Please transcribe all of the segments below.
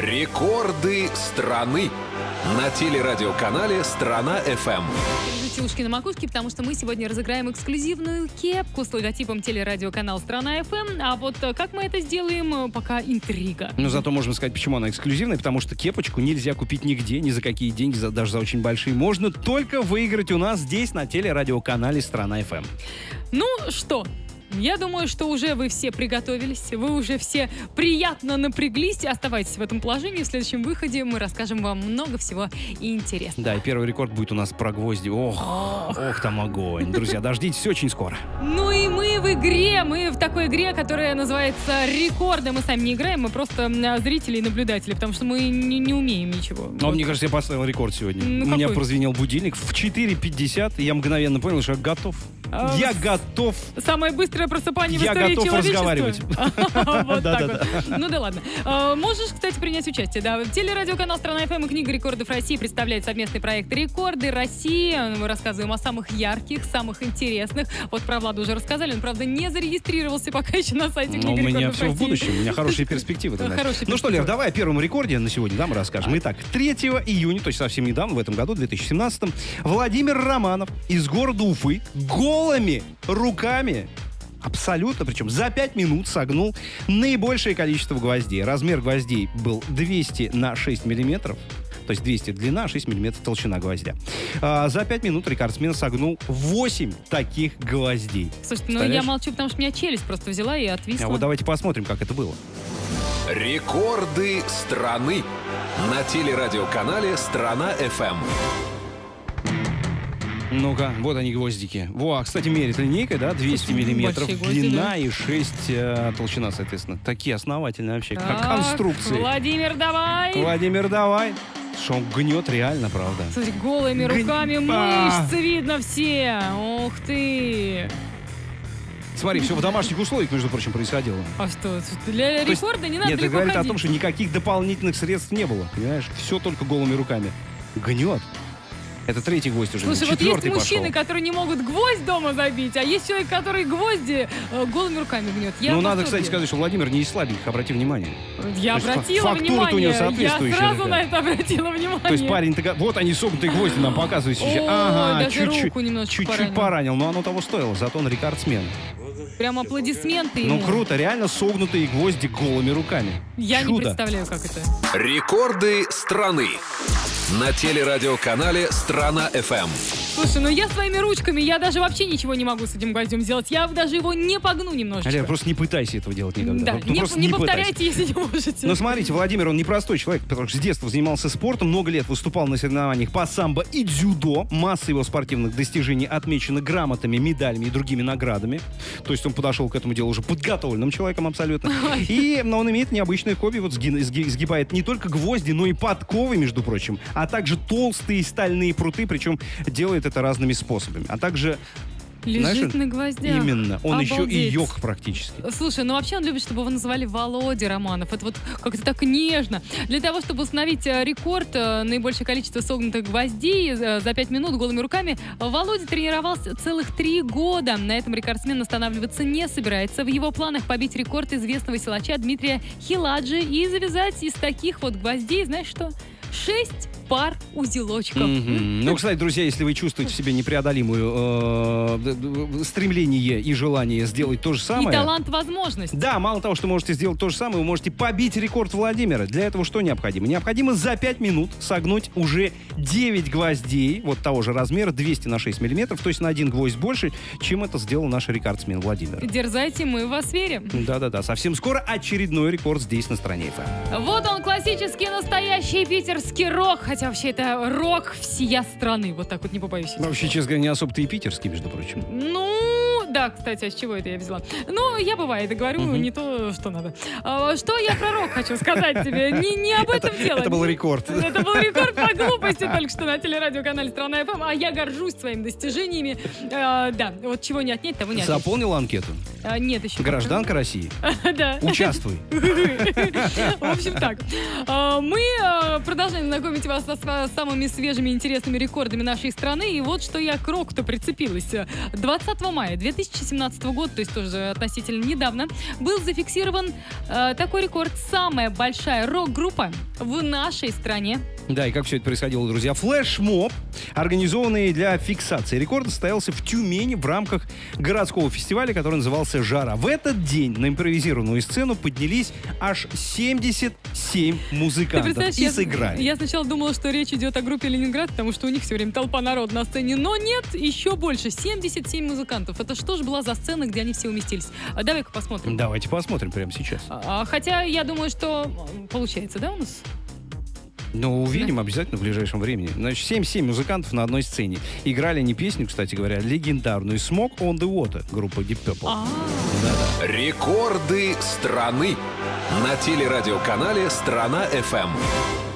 Рекорды страны на телерадиоканале «Страна ФМ». Держите ушки на макушке, потому что мы сегодня разыграем эксклюзивную кепку с логотипом телерадиоканал «Страна ФМ». А вот э, как мы это сделаем, э, пока интрига. Но зато можем сказать, почему она эксклюзивная, потому что кепочку нельзя купить нигде, ни за какие деньги, за- даже за очень большие. Можно только выиграть у нас здесь, на телерадиоканале «Страна ФМ». Ну что, я думаю, что уже вы все приготовились, вы уже все приятно напряглись. Оставайтесь в этом положении. В следующем выходе мы расскажем вам много всего интересного. Да, и первый рекорд будет у нас про гвозди. Ох, ох, там огонь. Друзья, дождитесь очень скоро. Ну и мы в игре, мы в такой игре, которая называется рекорды. Мы сами не играем, мы просто зрители и наблюдатели, потому что мы не, не умеем ничего. Но Вот. мне кажется, я поставил рекорд сегодня. Ну, У меня какой? прозвенел будильник в 4.50, и я мгновенно понял, что я готов. А, я готов. Самое быстрое просыпание в Я истории готов человечества. разговаривать. Вот так вот. Ну да ладно. А, Можешь, кстати, принять участие. Да, телерадиоканал «Страна ФМ» и Книга рекордов России представляют совместный проект «Рекорды России». Мы рассказываем о самых ярких, самых интересных. Вот про Влада уже рассказали, он, правда, не зарегистрировался пока еще на сайте Но у «Книга меня рекордов все в России». будущем, у меня хорошие перспективы. Ну что, Лер, перспективы. давай о первом рекорде на сегодня, да, мы расскажем. Итак, 3 июня, то есть совсем недавно, в этом году, 2017 Владимир Романов из города Уфы голыми руками Абсолютно, причем за 5 минут согнул наибольшее количество гвоздей. Размер гвоздей был 200 на 6 миллиметров. То есть 200 длина, 6 миллиметров толщина гвоздя. А, за 5 минут рекордсмен согнул 8 таких гвоздей. Слушайте, ну я молчу, потому что меня челюсть просто взяла и отвисла. А вот давайте посмотрим, как это было. Рекорды страны на телерадиоканале «Страна ФМ». Ну-ка, вот они гвоздики. Во, кстати, мерит линейкой, да, 200 Слушай, миллиметров длина и 6 э, толщина, соответственно. Такие основательные вообще, как Так, конструкции. Владимир, давай! Владимир, давай. Что он гнет реально, правда. Смотри, голыми руками А. мышцы видно все. Ух ты. Смотри, все в домашних условиях, между прочим, происходило. А что, для То есть- рекорда не надо Нет, это говорит о ходить. том, что никаких дополнительных средств не было, понимаешь? Все только голыми руками. Гнет. Это третий гвоздь уже. Слушай, вот есть мужчины, пошел. которые не могут гвоздь дома забить, а есть человек, который гвозди э, голыми руками гнет. Я ну, надо, кстати, сказать, что Владимир не из слабеньких, обрати внимание. Я То есть обратила у внимание. него Я соответствующая сразу такая. на это обратила внимание. То есть парень, ты, вот они согнутые гвозди нам показывают сейчас. Ага, чуть-чуть, поранил. поранил, но оно того стоило, зато он рекордсмен. Прям аплодисменты Ну круто, реально согнутые гвозди голыми руками. Я не Чудо. представляю, как это. Рекорды страны на телерадиоканале «Страна ФМ». Слушай, ну я своими ручками, я даже вообще ничего не могу с этим гвоздем сделать. Я даже его не погну немножечко. Лер, просто не пытайся этого делать никогда. Да, Ну, не, не пытайся. повторяйте, если не можете. Ну, смотрите, Владимир, он непростой человек, потому что с детства занимался спортом, много лет выступал на соревнованиях по самбо и дзюдо. Масса его спортивных достижений отмечена грамотами, медалями и другими наградами. То есть он подошел к этому делу уже подготовленным человеком абсолютно. И но он имеет необычное хобби, вот сги- сги- сгибает не только гвозди, но и подковы, между прочим, а также толстые стальные пруты, причем делает это разными способами. А также, Лежит знаешь, на гвоздях. именно, он еще и Обалдеть. йог практически. Слушай, ну вообще он любит, чтобы его называли Володя Романов. Это вот как-то так нежно. Для того, чтобы установить э, рекорд, э, наибольшее количество согнутых гвоздей э, за 5 минут голыми руками, Володя тренировался целых 3 года. На этом рекордсмен останавливаться не собирается. В его планах побить рекорд известного силача Дмитрия Хиладжи и завязать из таких вот гвоздей, знаешь что, 6 пар узелочков. Мгм. Ну, кстати, друзья, если вы чувствуете в себе непреодолимую э, стремление и желание сделать то же И самое. талант возможность. Да, мало того, что можете сделать то же самое, вы можете побить рекорд Владимира. Для этого что необходимо? Необходимо за 5 минут согнуть уже 9 гвоздей, вот того же размера, 200 на 6 миллиметров, то есть на один гвоздь больше, чем это сделал наш рекордсмен Владимир. Дерзайте, мы в вас верим. Да-да-да, совсем скоро очередной рекорд здесь на стране ФМ. Вот он, классический, настоящий питерский рок. Хотя вообще это рок всея страны. Вот так вот не побоюсь. Вообще, честно говоря, не особо-то и питерский, между прочим. Ну, да, кстати, а с чего это я взяла? Ну, я бывает, говорю Мгм. не то, что надо. А, что я про рок хочу сказать тебе? Не, не об этом дело. Это был рекорд. Это был рекорд по глупости только что на телерадиоканале «Страна ФМ», а я горжусь своими достижениями. А, да, вот чего не отнять, того не отнять. Заполнил анкету. А, нет, еще. Гражданка России. Да. Участвуй. В общем так, а, мы а, продолжаем знакомить вас с самыми свежими интересными рекордами нашей страны. И вот что я к року-то прицепилась. 20 мая 2000 2017 года, то есть тоже относительно недавно, был зафиксирован э, такой рекорд. Самая большая рок-группа в нашей стране. Да, и как все это происходило, друзья? Флешмоб, организованный для фиксации рекорда, состоялся в Тюмени в рамках городского фестиваля, который назывался «Жара». В этот день на импровизированную сцену поднялись аж 77 музыкантов и я, сыграли. я сначала думала, что речь идет о группе Ленинград, потому что у них все время толпа народ на сцене. Но нет, еще больше. 77 музыкантов. Это что же была за сцена, где они все уместились? А Давай-ка посмотрим. Давайте посмотрим прямо сейчас. А, хотя я думаю, что получается, да, у нас? Ну, увидим обязательно в ближайшем времени. Значит, 77 музыкантов на одной сцене. Играли не песню, кстати говоря, а легендарную «Smoke on the Water» группы Deep Purple. А. Рекорды страны на телерадиоканале Страна FM.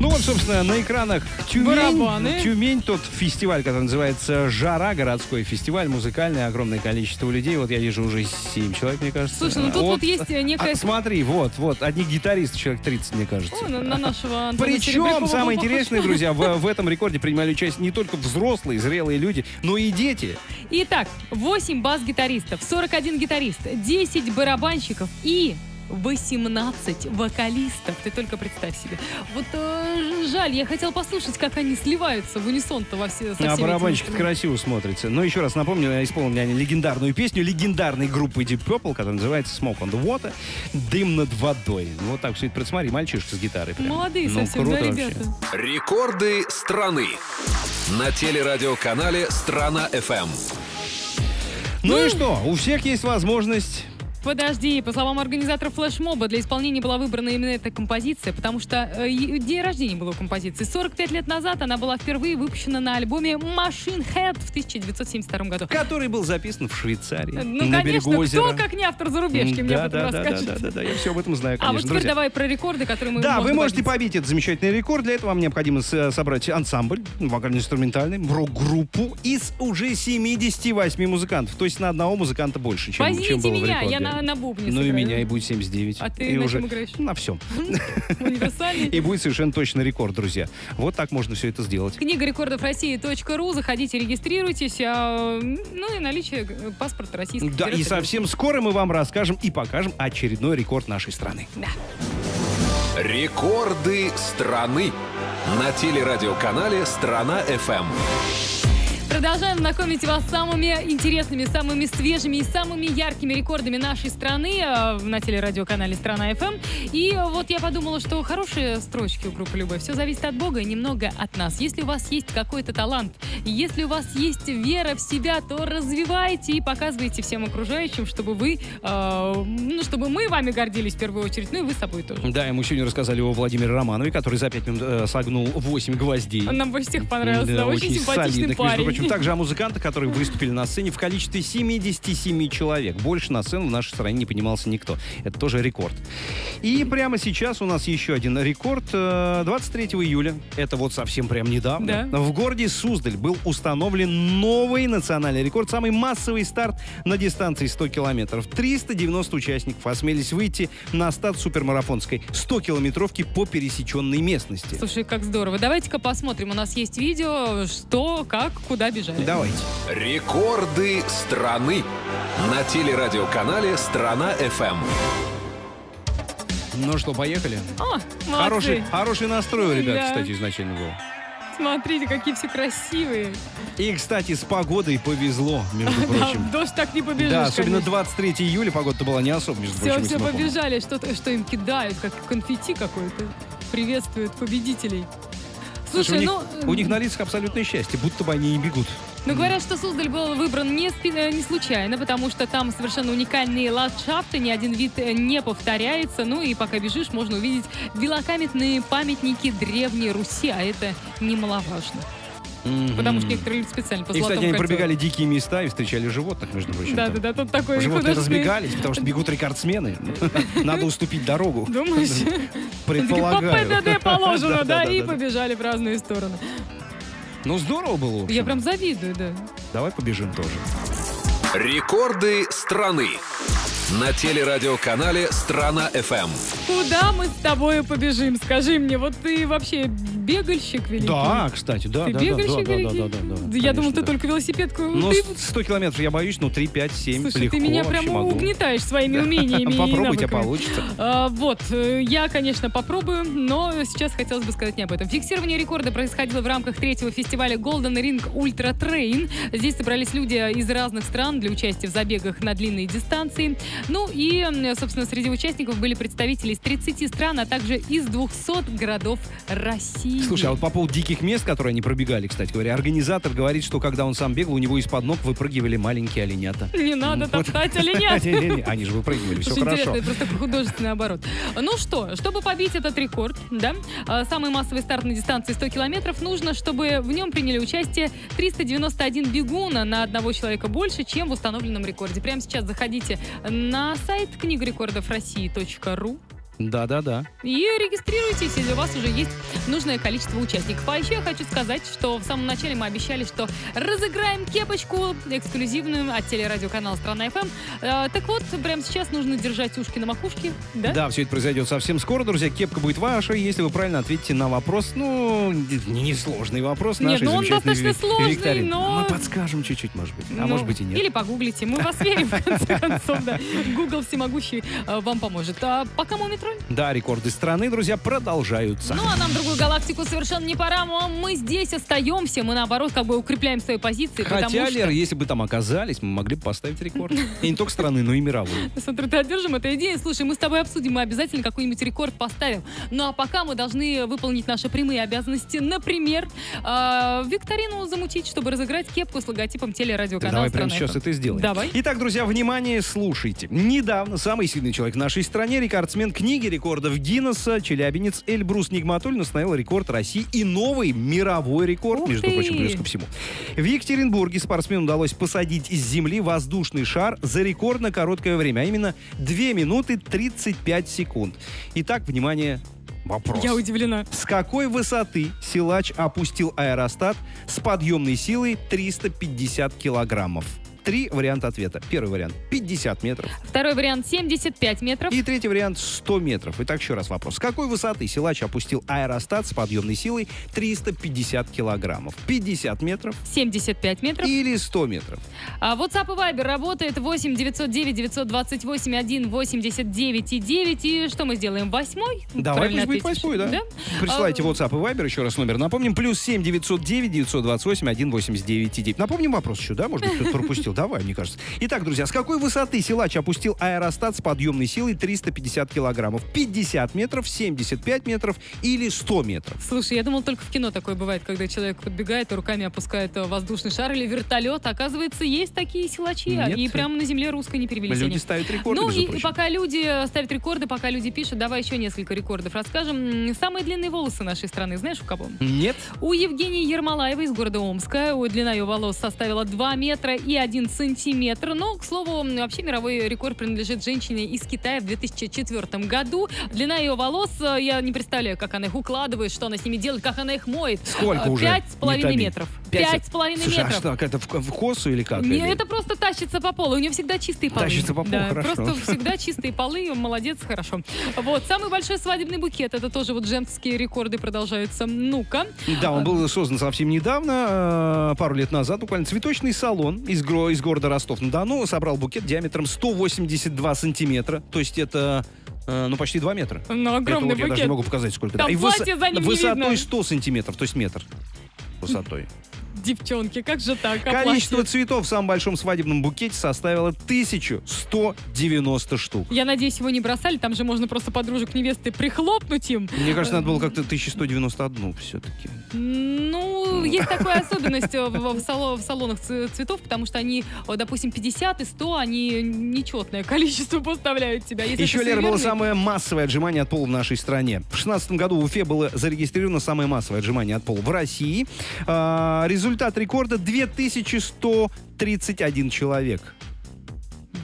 Ну вот, собственно, на экранах Тюмень. Тюмень, тот фестиваль, который называется «Жара», городской фестиваль, музыкальный, огромное количество людей. Вот я вижу уже 7 человек, мне кажется. Слушай, ну тут Вот. вот есть некая... А, смотри, вот, вот, одних гитаристов человек 30, мне кажется. О, на, на нашего Антона Причем, самое интересное, друзья, в, в этом рекорде принимали участие не только взрослые, зрелые люди, но и дети. Итак, 8 бас-гитаристов, 41 гитарист, 10 барабанщиков и 18 вокалистов. Ты только представь себе. Вот э, жаль, я хотела послушать, как они сливаются в унисон-то во все, со А барабанщик красиво смотрится. Но еще раз напомню, исполнили они легендарную песню легендарной группы Deep Purple, которая называется Smoke on the Water, дым над водой. Ну, Вот так все это просмотри, мальчишка с гитарой. прям. Молодые Ну, совсем, круто да, вообще. ребята? Рекорды страны на телерадиоканале Страна FM. Ну и что, у всех есть возможность Подожди, по словам организатора флешмоба, для исполнения была выбрана именно эта композиция, потому что э, день рождения было у композиции. 45 лет назад она была впервые выпущена на альбоме Machine Head в 1972 году. который был записан в Швейцарии, Ну, на конечно, берегу озера. кто, как не автор зарубежки, мне да, об этом да, да, да, расскажет. да, да, да, я все об этом знаю, А конечно, вот теперь друзья. давай про рекорды, которые мы Да, вы можете побить. побить этот замечательный рекорд. Для этого вам необходимо с- собрать ансамбль, вокально-инструментальный, рок-группу из уже 78 музыкантов. То есть на одного музыканта больше, чем, чем Возьмите было в меня, я рекорде. На, на бубне Ну и меня, и будет 79. А ты и на уже чем играешь? На всем. Универсальный. И будет совершенно точно рекорд, друзья. Вот так можно все это сделать. Книга рекордов России.ру. Заходите, регистрируйтесь. а, ну и наличие э, паспорта Российской Да, и совсем скоро мы вам расскажем и покажем очередной рекорд нашей страны. Да. Рекорды страны на телерадиоканале Страна FM. Продолжаем знакомить вас с самыми интересными, самыми свежими и самыми яркими рекордами нашей страны э, на телерадиоканале «Страна ФМ». И вот я подумала, что хорошие строчки у группы «Любовь». Все зависит от Бога и немного от нас. Если у вас есть какой-то талант, если у вас есть вера в себя, то развивайте и показывайте всем окружающим, чтобы вы, э, ну, чтобы мы вами гордились в первую очередь, ну и вы собой тоже. Да, и мы сегодня рассказали о Владимире Романове, который за пять минут э, согнул 8 гвоздей. Нам больше всех понравился, да, очень, симпатичный солидных, парень. Между прочим, также о музыкантах, которые выступили на сцене в количестве 77 человек. Больше на сцену в нашей стране не поднимался никто. Это тоже рекорд. И прямо сейчас у нас еще один рекорд. Э, 23 июля, это вот совсем прям недавно, Да. в городе Суздаль был установлен новый национальный рекорд, самый массовый старт на дистанции 100 километров. 390 участников осмелись выйти на старт супермарафонской 100-километровки по пересеченной местности. Слушай, как здорово. Давайте-ка посмотрим. У нас есть видео, что, как, куда бежали. Давайте. Рекорды страны на телерадиоканале Страна FM. Ну что, поехали? О, молодцы. Хороший, хороший настрой у ребят, Да. кстати, изначально был. Смотрите, какие все красивые. И, кстати, с погодой повезло, между Да, прочим. в дождь так не побежишь, Да, особенно конечно. 23 июля погода была не особо, между Все, прочим, все помним. побежали, что, что им кидают, как конфетти какое-то. Приветствуют победителей. Слушай, у, них, ну, у них на лицах абсолютное счастье, будто бы они и бегут. ну, говорят, что Суздаль был выбран не, спи- э, не случайно, потому что там совершенно уникальные ландшафты, ни один вид э, не повторяется. Ну и пока бежишь, можно увидеть белокаменные памятники Древней Руси, а это немаловажно. Потому что некоторые люди специально по И, кстати, они кольцу. пробегали дикие места и встречали животных, между прочим. Да, да, да, тут такой Животные разбегались, потому что бегут рекордсмены. Надо уступить дорогу. Думаешь? Предполагаю. По ПДД положено, да, и побежали в разные стороны. Ну, здорово было. Я прям завидую, да. Давай побежим тоже. Рекорды страны на телерадиоканале Страна FM. Куда мы с тобой побежим? Скажи мне, вот ты вообще бегальщик великий. Да, кстати, да, Ты да, да, бегальщик да, да, великий? да, да, да, Да Я думал, ты да. только велосипедку. Ну, ты... 100 километров я боюсь, ну 3, 5, 7 Слушай, легко ты меня прямо могу. угнетаешь своими умениями и Попробуй, навыками. получится. А, вот, э, я, конечно, попробую, но сейчас хотелось бы сказать не об этом. Фиксирование рекорда происходило в рамках третьего фестиваля Golden Ring Ultra Train. Здесь собрались люди из разных стран для участия в забегах на длинные дистанции. Ну и, собственно, среди участников были представители из 30 стран, а также из 200 городов России. Слушай, а вот по поводу диких мест, которые они пробегали, кстати говоря, организатор говорит, что когда он сам бегал, у него из-под ног выпрыгивали маленькие оленята. Не надо топтать оленят. Они же выпрыгивали, все хорошо. просто художественный оборот. Ну что, чтобы побить этот рекорд, да, а, самый массовый старт на дистанции 100 километров, нужно, чтобы в нем приняли участие 391 бегуна на одного человека больше, чем в установленном рекорде. Прямо сейчас заходите на сайт книга рекордов России.ру Да-да-да. и регистрируйтесь, если у вас уже есть нужное количество участников. А еще я хочу сказать, что в самом начале мы обещали, что разыграем кепочку эксклюзивную от телерадиоканала «Страна ФМ». Э, так вот, прямо сейчас нужно держать ушки на макушке, да? Да, все это произойдет совсем скоро, друзья. Кепка будет ваша, если вы правильно ответите на вопрос. Ну, не- несложный вопрос Нет, нашей ну он достаточно ви- сложный, викторины. но- Мы подскажем чуть-чуть, может быть. А Ну, может быть и нет. Или погуглите. Мы вас верим, в конце концов, да. Google всемогущий э, вам поможет. А пока Мумитроль. Да, рекорды страны, друзья, продолжаются. Ну, а нам другую галактику совершенно не пора. Мы здесь остаемся. Мы, наоборот, как бы укрепляем свои позиции. Хотя, потому Лер, что... если бы там оказались, мы могли бы поставить рекорд. И не только страны, но и мировой. Смотрю, ты одержим эту идею. Слушай, мы с тобой обсудим, мы обязательно какой-нибудь рекорд поставим. Ну а пока мы должны выполнить наши прямые обязанности. Например, э, викторину замутить, чтобы разыграть кепку с логотипом телерадиоканала Давай прямо «Страна сейчас FM». это сделаем. Давай. Итак, друзья, внимание, слушайте. Недавно самый сильный человек в нашей стране, рекордсмен книги рекордов Гиннесса, челябинец Эльбрус Нигматуллин установил рекорд России и новый мировой рекорд, Ух между ты! прочим, плюс ко всему. В Екатеринбурге спортсмену удалось посадить из земли воздушный шар за рекордно короткое время, а именно 2 минуты 35 секунд. Итак, внимание, вопрос. Я удивлена. С какой высоты силач опустил аэростат с подъемной силой 350 килограммов? Три варианта ответа. Первый вариант 50 метров. Второй вариант 75 метров. И третий вариант 100 метров. Итак, еще раз вопрос. С какой высоты силач опустил аэростат с подъемной силой 350 килограммов? 50 метров 75 метров. или 100 метров? А WhatsApp и Viber работает 8 909 928 1 89 и 9. И что мы сделаем? Восьмой? Давай, пусть будет восьмой, да. Присылайте А, WhatsApp и Viber, еще раз номер напомним. Плюс 7 909 928 189 9. Напомним вопрос еще, да? Может быть, кто-то пропустил. Давай, мне кажется. Итак, друзья, с какой высоты силач опустил аэростат с подъемной силой 350 килограммов? 50 метров, 75 метров или 100 метров? Слушай, я думал, только в кино такое бывает, когда человек подбегает и руками опускает э, воздушный шар или вертолет. Оказывается, есть такие силачи, Нет. и прямо на земле русской не перевелись Люди ставят рекорды, Ну и, и пока люди ставят рекорды, пока люди пишут, давай еще несколько рекордов расскажем. Самые длинные волосы нашей страны, знаешь, у кого? Нет? У Евгении Ермолаевой из города Омска Ой, длина ее волос составила 2 метра и 1 сантиметр. Но, к слову, вообще мировой рекорд принадлежит женщине из Китая в 2004 году. Длина ее волос, э, я не представляю, как она их укладывает, что она с ними делает, как она их моет. Сколько Э, уже? Пять с половиной метров. Пять- с половиной Слушай, а метров. что, это в, в косу или как? Не, Или- это просто тащится по полу. У нее всегда чистые полы. Тащится по полу, Да, хорошо. Просто всегда чистые полы. Молодец, хорошо. Вот, самый большой свадебный букет. Это тоже вот женские рекорды продолжаются. Ну-ка. Да, он был создан совсем недавно, э, пару лет назад, буквально цветочный салон из, гро- из города Ростов-на-Дону собрал букет диаметром 182 сантиметра, то есть это э, ну, почти 2 метра. Ну, огромный Это вот Я даже букет. не могу показать, сколько. Там да. И платье за ним не высотой видно. 100 сантиметров, то есть метр высотой. Девчонки, как же так? А Количество цветов в самом большом свадебном букете составило 1190 штук. Я надеюсь, его не бросали, там же можно просто подружек невесты прихлопнуть им. Мне кажется, надо было как-то 1191 все-таки. Ну, есть такая особенность в, в сало- в салонах цветов, потому что они, допустим, 50 и 100, они нечетное количество поставляют тебя. Если Еще, Лера, было самое массовое отжимание от пола в нашей стране. В 16 году в Уфе было зарегистрировано самое массовое отжимание от пола в России. А, результат рекорда 2131 человек.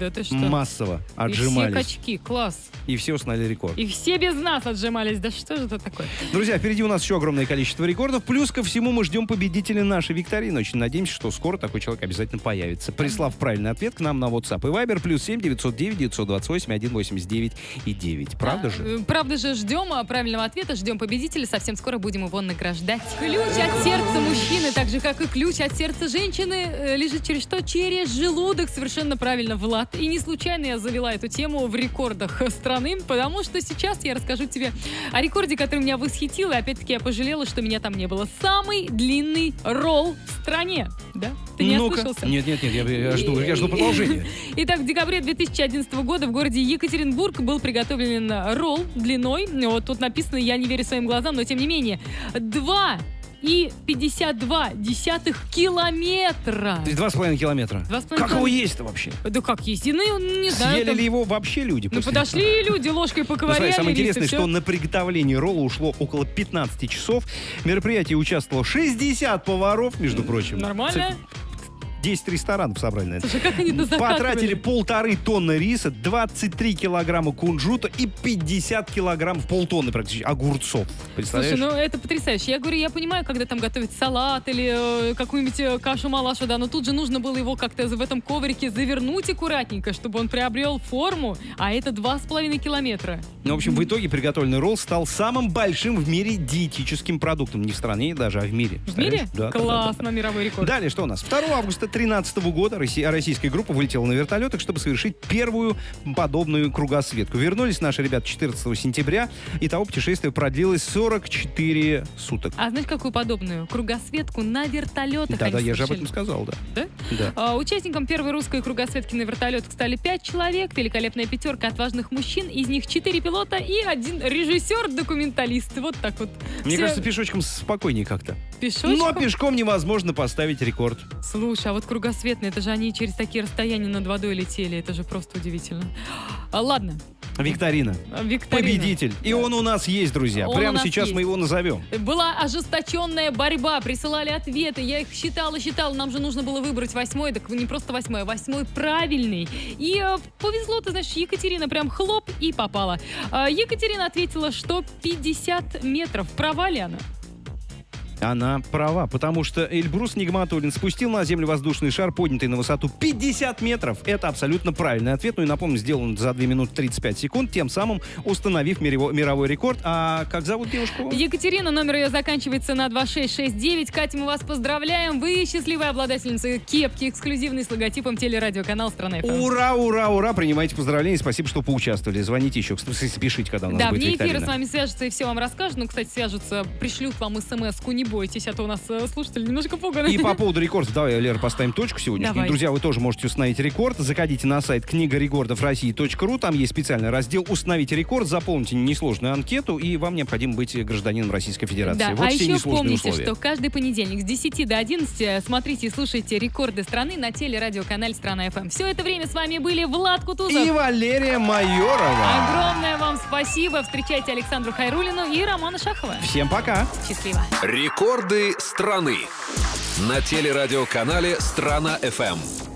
Да ты что? массово И все отжимались. качки, класс. И все установили рекорд. И все без нас отжимались. Да что же это такое? Друзья, впереди у нас еще огромное количество рекордов. Плюс ко всему мы ждем победителя нашей викторины. Очень надеемся, что скоро такой человек обязательно появится. Прислав правильный ответ к нам на WhatsApp и Viber, плюс 7 909 928 189 и 9. Правда А, же? э, Правда же, ждем а, правильного ответа, ждем победителя. Совсем скоро будем его награждать. Ключ от сердца мужчины, так же, как и ключ от сердца женщины, э, лежит через что? Через желудок. Совершенно правильно, Влад. И не случайно я завела эту тему в рекордах страны, потому что сейчас я расскажу тебе о рекорде, который меня восхитил. И опять-таки я пожалела, что меня там не было. Самый длинный ролл в стране. Да? Ты не Ну-ка. ослышался? Нет, нет, нет, я, я жду, я жду продолжения. Итак, в декабре 2011 года в городе Екатеринбург был приготовлен ролл длиной, вот тут написано «Я не верю своим глазам», но тем не менее, 2 и 52 десятых километра. То есть два с половиной километра. Два с половиной Как его есть-то вообще? Да как есть? И, ну, не знаю. Съели там- ли его вообще люди? Ну, подошли люди, ложкой Ну, смотри, поковыряли. самое рис, и интересное, что на приготовление ролла ушло около 15 часов. В мероприятии участвовало 60 поваров, между прочим. Нормально? 10 ресторанов собрали на это. Слушай, как они дозакатывали? Потратили полторы тонны риса, 23 килограмма кунжута и 50 килограммов, полтонны практически, огурцов. Представляешь? Слушай, ну это потрясающе. Я говорю, я понимаю, когда там готовить салат или э, какую-нибудь э, кашу-малашу, да, но тут же нужно было его как-то в этом коврике завернуть аккуратненько, чтобы он приобрел форму, а это два с половиной километра. Ну, в общем, в итоге приготовленный ролл стал самым большим в мире диетическим продуктом. Не в стране даже, а в мире. В мире? Да, Классно, да. мировой рекорд. Далее, что у нас? 2 августа 2013 года российская группа вылетела на вертолетах, чтобы совершить первую подобную кругосветку. Вернулись наши ребята 14 сентября, и того путешествие продлилось 44 суток. А знаешь, какую подобную? Кругосветку на вертолетах Да-да, я же об этом сказал, да. Да? Да. А, Участником первой русской кругосветки на вертолетах стали пять человек, великолепная пятерка отважных мужчин, из них четыре пилота и один режиссер-документалист. Вот так вот. Мне Все кажется, пешочком спокойнее как-то. пешочком. Но пешком невозможно поставить рекорд. Слушай, а вот кругосветные, это же они через такие расстояния над водой летели. Это же просто удивительно. А, ладно, Викторина. викторина. Победитель. И он у нас есть, друзья. Он Прямо сейчас есть. мы его назовем. Была ожесточенная борьба, присылали ответы, я их считала, считала, нам же нужно было выбрать восьмой, так не просто восьмой, а восьмой правильный. И э, повезло, ты знаешь, Екатерина прям хлоп и попала. А, Екатерина ответила, что 50 метров. Права ли она? Она права, потому что Эльбрус Нигматуллин спустил на землю воздушный шар, поднятый на высоту 50 метров. Это абсолютно правильный ответ. Ну и напомню, сделан за 2 минуты 35 секунд, тем самым установив мировой, мировой рекорд. А как зовут девушку? Екатерина, номер ее заканчивается на 2669. Катя, мы вас поздравляем. Вы счастливая обладательница кепки эксклюзивной с логотипом телерадиоканал «Страна ФМ». Ура, ура, ура! Принимайте поздравления. Спасибо, что поучаствовали. Звоните еще. Кстати, Пишите, когда у нас Да, будет вне эфира с вами свяжутся и все вам расскажут. Ну, кстати, свяжутся, пришлют вам смс-ку, не бойтесь, а то у нас э, слушатели немножко пуганы. И по поводу рекордов, давай, Лера, поставим точку сегодня. Давай. Друзья, вы тоже можете установить рекорд. Заходите на сайт книга рекордов России.ру. Там есть специальный раздел «Установите рекорд». Заполните несложную анкету, и вам необходимо быть гражданином Российской Федерации. Да, вот а все еще помните, условия. что каждый понедельник с 10 до 11 смотрите и слушайте рекорды страны на телерадиоканале «Страна ФМ». Все это время с вами были Влад Кутузов. И Валерия Майорова. Огромное вам спасибо. Встречайте Александру Хайрулину и Романа Шахова. Всем пока. Счастливо. Рекорды страны на телерадиоканале «Страна FM».